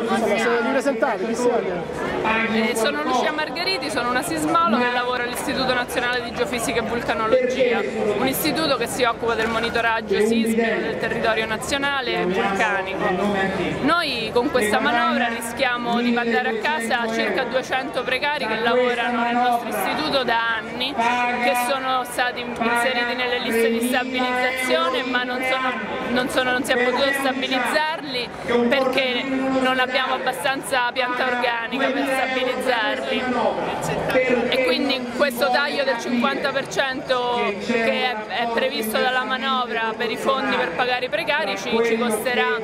Li presentate, chi siete? Eh, sono Lucia Margheriti, sono una sismologa e lavoro all'Istituto Nazionale di Geofisica e Vulcanologia, un istituto che si occupa del monitoraggio sismico del territorio nazionale e vulcanico. Noi con questa manovra rischiamo di mandare a casa circa 200 precari che lavorano nel nostro istituto da anni, che sono stati inseriti nelle liste di stabilizzazione ma non, sono, non, sono, non si è potuto stabilizzarli perché non abbiamo abbastanza pianta organica per stabilizzarli e quindi questo taglio del 50% che è, previsto dalla manovra per i fondi per pagare i precari ci, ci costerà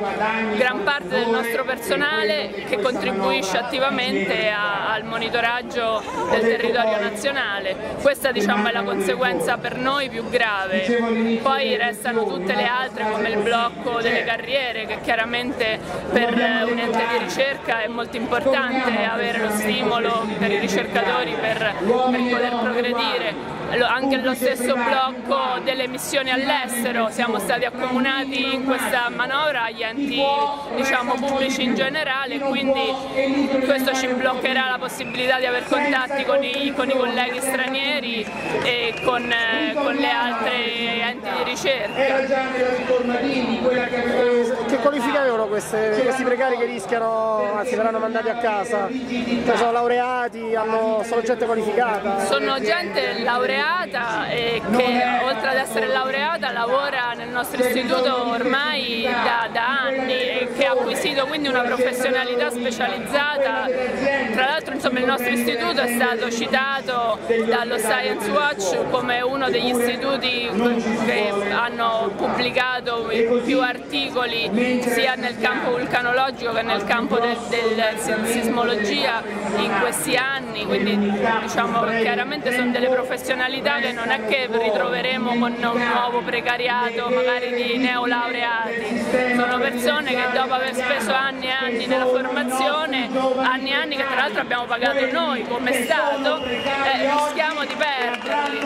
gran parte del nostro personale che contribuisce attivamente a, al monitoraggio del territorio nazionale. Questa diciamo, è la conseguenza per noi più grave. Poi restano tutte le altre come il blocco delle carriere che chiaramente per un ente di ricerca è molto importante avere lo stimolo per i ricercatori per, per poter progredire. Anche lo stesso blocco delle missioni all'estero, siamo stati accomunati in questa manovra agli enti diciamo, pubblici in generale, quindi questo ci bloccherà la possibilità di avere contatti con i, con i colleghi stranieri e con, eh, con, le altre enti di ricerca. Che qualifica avevano questi precari che rischiano, anzi verranno mandati a casa? Cioè sono laureati, hanno, sono gente qualificata? Sono gente laureata laureata e che oltre ad essere laureata lavora nel nostro istituto ormai da, da anni e che ha acquisito quindi una professionalità specializzata. Tra l'altro il nostro istituto è stato citato dallo Science Watch come uno degli istituti che hanno pubblicato più articoli sia nel campo vulcanologico che nel campo del, del sismologia in questi anni, quindi diciamo chiaramente sono delle professionalità che non è che ritroveremo con un nuovo precariato magari di neolaureati, sono persone che dopo aver speso anni e anni nella formazione, anni e anni che tra l'altro abbiamo pagato noi come Stato, eh, rischiamo di perderli.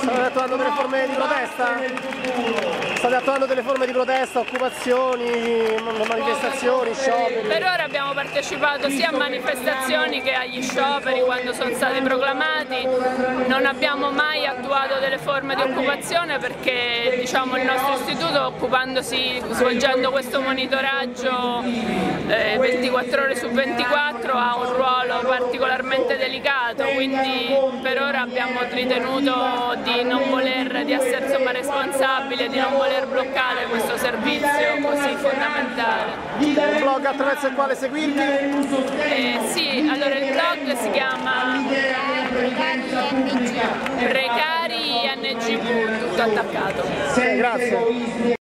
State attuando delle forme di protesta? State attuando delle forme di protesta, occupazioni, manifestazioni, scioperi? Per ora abbiamo partecipato sia a manifestazioni che agli scioperi quando sono stati proclamati, non abbiamo mai attuato delle forme di occupazione perché diciamo, il nostro istituto occupandosi, svolgendo questo monitoraggio eh, 24 ore su 24 ha un ruolo particolarmente delicato, quindi per ora abbiamo ritenuto di non voler, di essere insomma, responsabili, di non voler bloccare questo servizio così fondamentale. Un blog attraverso il quale seguirti? Eh, sì, allora il blog si chiama Precari NGV, tutto attaccato. Grazie.